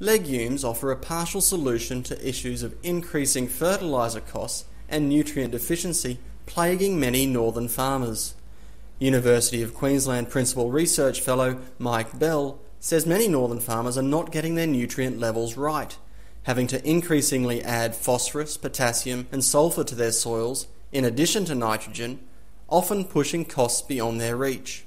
legumes offer a partial solution to issues of increasing fertiliser costs and nutrient deficiency plaguing many northern farmers. University of Queensland Principal Research Fellow Mike Bell says many northern farmers are not getting their nutrient levels right, having to increasingly add phosphorus, potassium, and sulphur to their soils in addition to nitrogen, often pushing costs beyond their reach.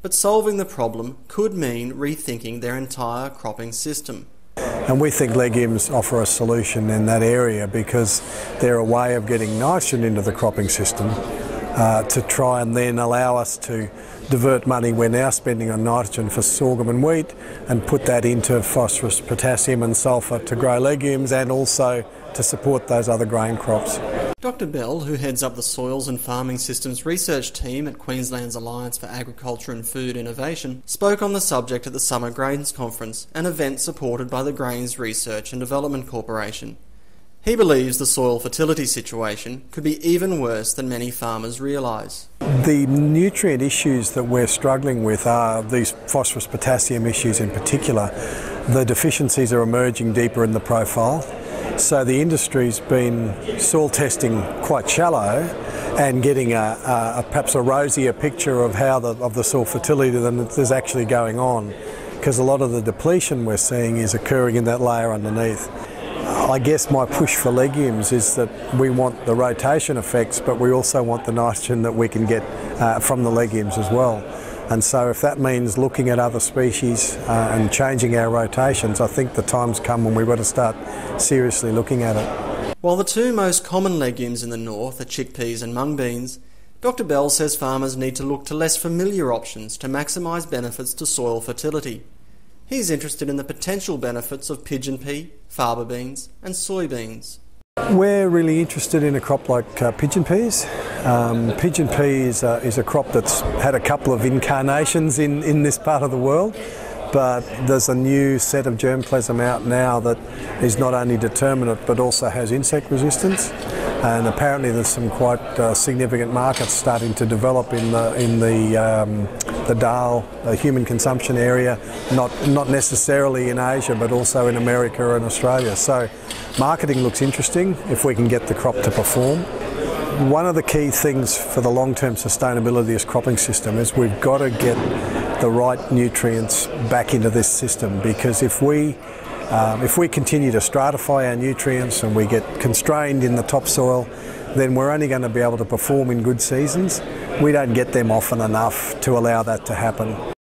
But solving the problem could mean rethinking their entire cropping system. And we think legumes offer a solution in that area because they're a way of getting nitrogen into the cropping system uh, to try and then allow us to divert money we're now spending on nitrogen for sorghum and wheat and put that into phosphorus, potassium and sulphur to grow legumes and also to support those other grain crops. Dr Bell, who heads up the Soils and Farming Systems research team at Queensland's Alliance for Agriculture and Food Innovation, spoke on the subject at the Summer Grains Conference, an event supported by the Grains Research and Development Corporation. He believes the soil fertility situation could be even worse than many farmers realise. The nutrient issues that we're struggling with are these phosphorus potassium issues in particular. The deficiencies are emerging deeper in the profile. So the industry's been soil testing quite shallow and getting a, a, perhaps a rosier picture of how the, of the soil fertility than is actually going on because a lot of the depletion we're seeing is occurring in that layer underneath. I guess my push for legumes is that we want the rotation effects, but we also want the nitrogen that we can get uh, from the legumes as well. And so, if that means looking at other species uh, and changing our rotations, I think the time's come when we've got to start seriously looking at it. While the two most common legumes in the north are chickpeas and mung beans, Dr. Bell says farmers need to look to less familiar options to maximise benefits to soil fertility. He's interested in the potential benefits of pigeon pea, faba beans, and soybeans. We're really interested in a crop like uh, pigeon peas. Um, pigeon pea is a, is a crop that's had a couple of incarnations in, in this part of the world, but there's a new set of germplasm out now that is not only determinate but also has insect resistance and apparently there's some quite uh, significant markets starting to develop in the in the um, the dal, the human consumption area, not not necessarily in Asia but also in America and Australia. So marketing looks interesting if we can get the crop to perform. One of the key things for the long-term sustainability of this cropping system is we've got to get the right nutrients back into this system because if we um, if we continue to stratify our nutrients and we get constrained in the topsoil, then we're only going to be able to perform in good seasons. We don't get them often enough to allow that to happen.